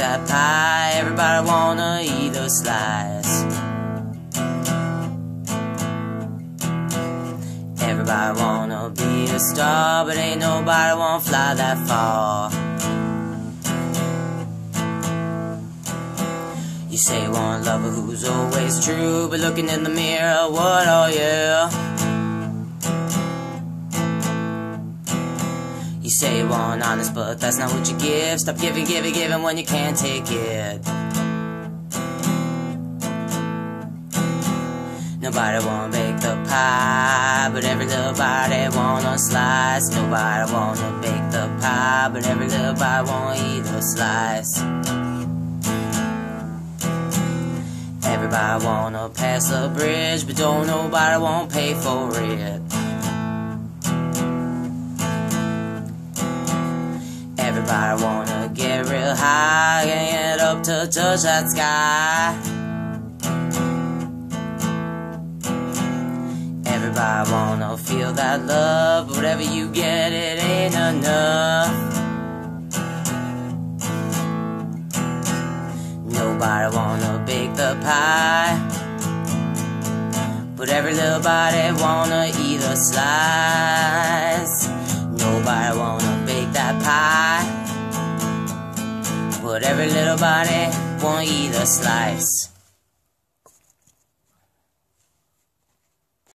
that pie. Everybody wanna eat a slice. Everybody wanna be a star, but ain't nobody wanna fly that far. You say you want a lover who's always true, but looking in the mirror, what are you? You say you want honest, but that's not what you give. Stop giving, giving, giving when you can't take it. Nobody wanna bake the pie, but every little body wanna slice. Nobody wanna bake the pie, but every little body wanna eat a slice. Everybody wanna pass a bridge, but don't nobody wanna pay for it. Everybody wanna get real high and get up to touch that sky. Everybody wanna feel that love, but whatever you get, it ain't enough. Nobody wanna bake the pie, but every little body wanna eat a slice. Every little body wanna eat a slice.